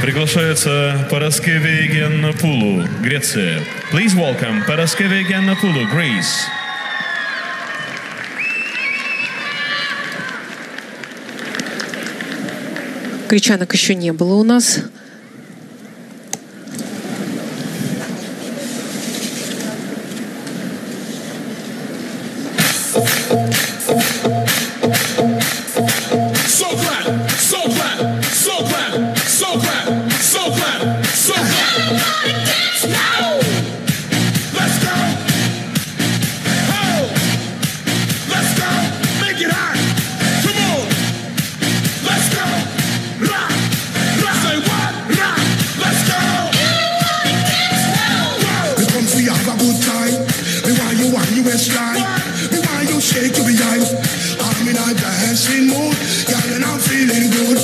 Приглашается Параскеви Геннапулу, Греция. Please welcome Параскеви Геннапулу, Greece. Гречанок еще не было у нас. So waistline. Want you shake your behind. I'm in a dancing mood. Girl, and I'm feeling good.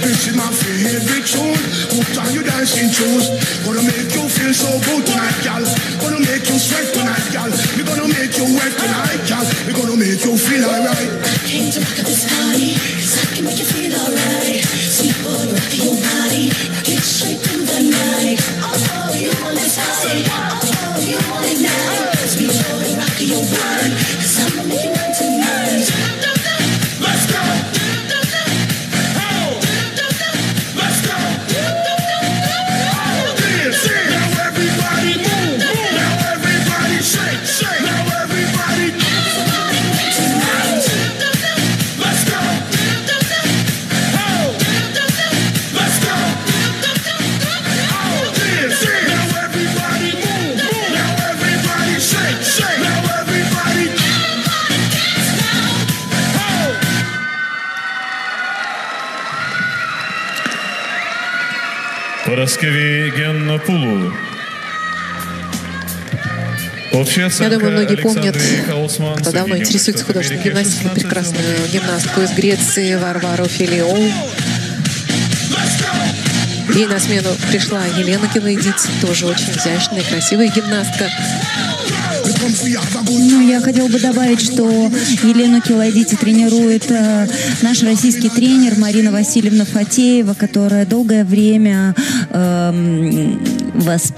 This is my favorite tune. Put on your dancing shoes. Gonna make you feel so good tonight, girl. Gonna make you sweat tonight, girl. We gonna make you wet tonight, girl. We gonna make you feel alright. your word. Параскеви Геннапулу. Я думаю, многие помнят, кто давно интересуется художественной гимнастикой, 16 прекрасную гимнастку из Греции Варвару Филиоу. Ей на смену пришла Елена Гелайдиц, тоже очень изящная, красивая гимнастка. Ну, я хотела бы добавить, что Елену Килайдити тренирует э, наш российский тренер Марина Васильевна Фатеева, которая долгое время эм, воспитывала